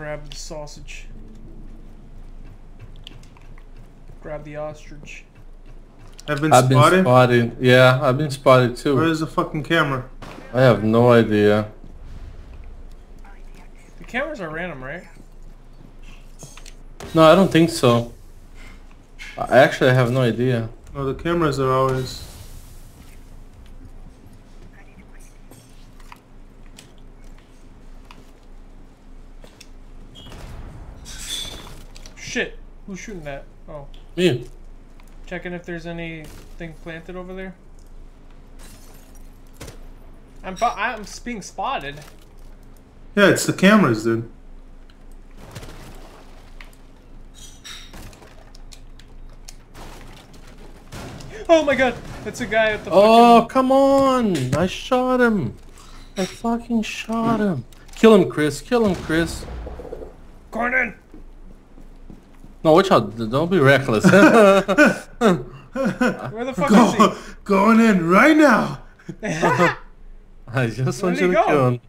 grab the sausage. Grab the ostrich. I've been I've been spotted. spotted. Yeah, I've been spotted too. Where's the fucking camera? I have no idea. The cameras are random, right? No, I don't think so. I actually have no idea. No, the cameras are always. Shit. Who's shooting that? Oh. Me. Checking if there's anything planted over there. I'm bu- I'm s- being spotted. Yeah, it's the cameras, dude. Oh my god! It's a guy at the Oh, come on! I shot him. I fucking shot him. Kill him, Chris. Kill him, Chris. fucking... Going in! No, watch out. Don't be reckless. Where the fuck is Go, going in right now. I just Where'd want you to go? kill him.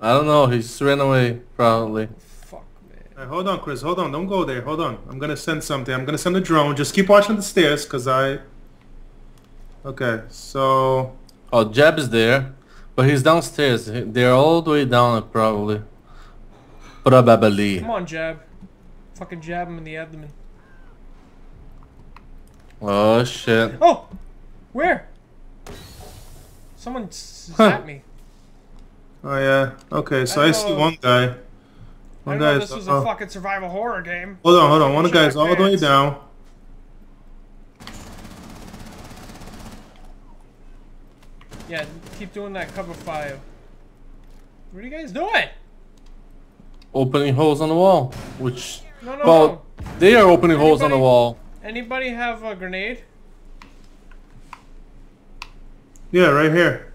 I don't know. He's ran away, probably. Fuck, man. Hey, hold on, Chris. Hold on. Don't go there. Hold on. I'm gonna send something. I'm gonna send a drone. Just keep watching the stairs, cause I. Okay, so Oh, Jeb is there, but he's downstairs. They're all the way down, probably. Probably. Come on, jab. Fucking jab him in the abdomen. Oh shit. Oh! Where? Someone Huh. me. oh yeah. Okay, so I I, see one guy. One guy's. this was oh, a fucking survival horror game. hold on, hold on. One guy's all the way down. Yeah, keep doing that cover fire. What are you guys doing? Opening holes on the wall, which No, no, well, they are opening holes on the wall. Anybody have a grenade? Yeah, right here.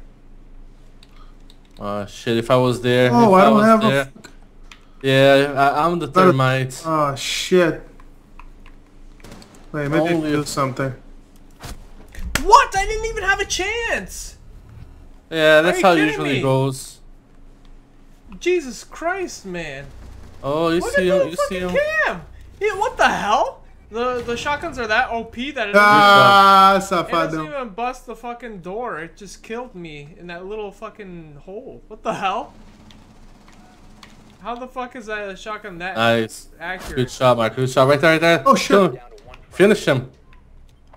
Uh, shit. If I was there, Oh, if I don't have there, a. Yeah, I, I'm the thermite. Oh shit. Wait, maybe Only do something. What? I didn't even have a chance! Yeah, that's how it usually me? goes. Jesus Christ, man. Oh, you Look see him? You see fucking him? cam! Yeah, what the hell? The the shotguns are that OP that it doesn't, Ah, it doesn't even bust the fucking door. It just killed me in that little fucking hole. What the hell? How the fuck is that shotgun that Nice. accurate? Good shot, Mark. Good shot. Right there, right there. Oh, Kill shit. Finish him.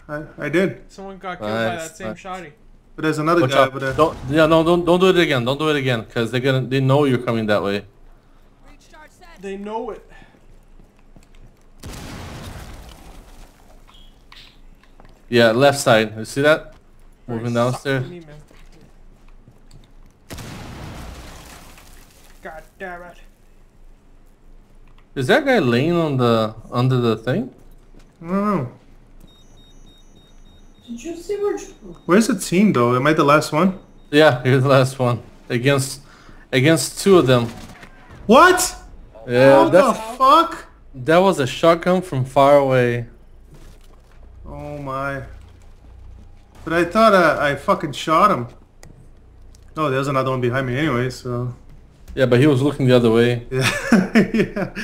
I, I did. Someone got killed by that same nice. shotty. But there's another Watch guy out. over there. Don't, yeah, no, don't, don't do it again. Don't do it again, cause they're gonna, they know you're coming that way. Recharge set. They know it. Yeah, left side. You see that? Moving Suck downstairs. me. God damn it. Is that guy laying on the under the thing? I don't know. Did you see where? Where's the team though? Am I the last one? Yeah, you're the last one against against two of them. What? Yeah, what the fuck? that was a shotgun from far away. Oh my. But I thought uh, I fucking shot him. Oh, there's another one behind me anyway, so. Yeah, but he was looking the other way. Yeah. yeah.